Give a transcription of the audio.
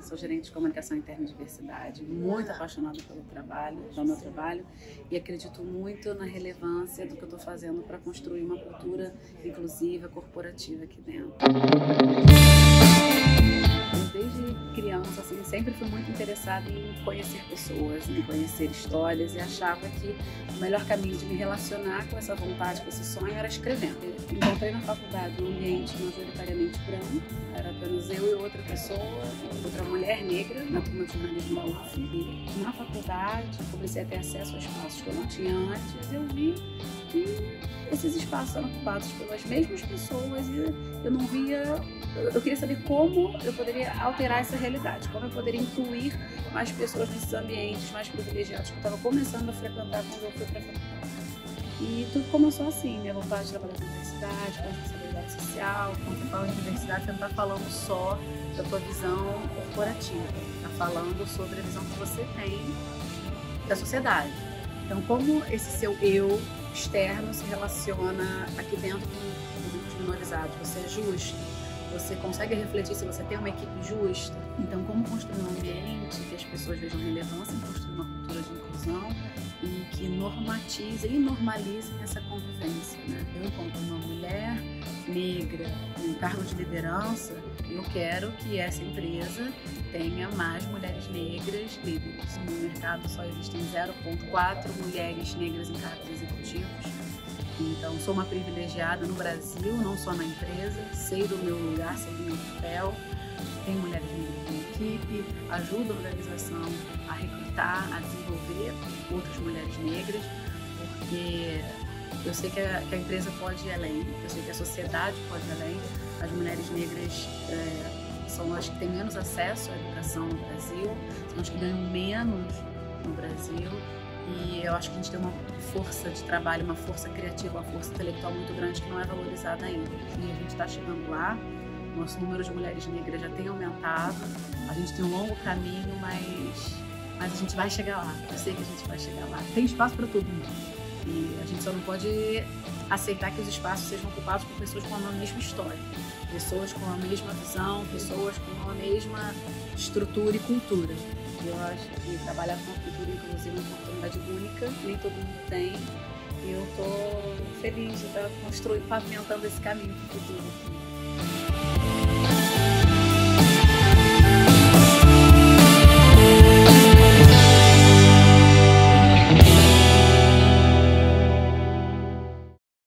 sou gerente de comunicação interna e diversidade, muito apaixonada pelo trabalho, pelo meu trabalho, e acredito muito na relevância do que eu estou fazendo para construir uma cultura inclusiva, corporativa aqui dentro desde criança, assim, sempre fui muito interessada em conhecer pessoas, em conhecer histórias e achava que o melhor caminho de me relacionar com essa vontade, com esse sonho, era escrevendo. Encontrei na faculdade um ambiente majoritariamente branco, era apenas eu e outra pessoa, outra mulher negra, na turma de jornalismo da UF. Na faculdade, comecei a ter acesso a espaços que eu não tinha antes, eu vi que esses espaços eram ocupados pelas mesmas pessoas e eu não via. Eu queria saber como eu poderia alterar essa realidade, como eu poderia incluir mais pessoas nesses ambientes mais privilegiados que eu estava começando a frequentar quando eu fui para a E tudo começou assim, minha vontade de trabalhar com diversidade, com responsabilidade social, quando você fala em diversidade, você não está falando só da tua visão corporativa, está falando sobre a visão que você tem da sociedade. Então, como esse seu eu externo se relaciona aqui dentro com públicos minorizados? Você é justo? Você consegue refletir se você tem uma equipe justa? Então, como construir um que as pessoas vejam relevância em construir uma cultura de inclusão e que normatize e normalize essa convivência? Né? Eu, encontro uma mulher negra em cargo de liderança, eu quero que essa empresa tenha mais mulheres negras líderes. No mercado só existem 0,4 mulheres negras em cargos executivos. Então, sou uma privilegiada no Brasil, não só na empresa, sei do meu lugar, sei do meu equipe, ajudo a organização a recrutar, a desenvolver outras mulheres negras, porque eu sei que a, que a, empresa pode ir além, eu sei que a sociedade pode ir além. As mulheres negras é, são as que têm menos acesso à educação no Brasil, são as que ganham menos no Brasil. E eu acho que a gente tem uma força de trabalho, uma força criativa, uma força intelectual muito grande que não é valorizada ainda. E a gente está chegando lá, nosso número de mulheres negras já tem aumentado, a gente tem um longo caminho, mas, mas a gente vai chegar lá. Eu sei que a gente vai chegar lá. Tem espaço para todo mundo. E a gente só não pode aceitar que os espaços sejam ocupados por pessoas com a mesma história, pessoas com a mesma visão, pessoas com a mesma estrutura e cultura. Eu acho que trabalhar com uma cultura inclusive é uma oportunidade única, nem todo mundo tem. E eu estou feliz de estar construindo, pavimentando esse caminho para o futuro.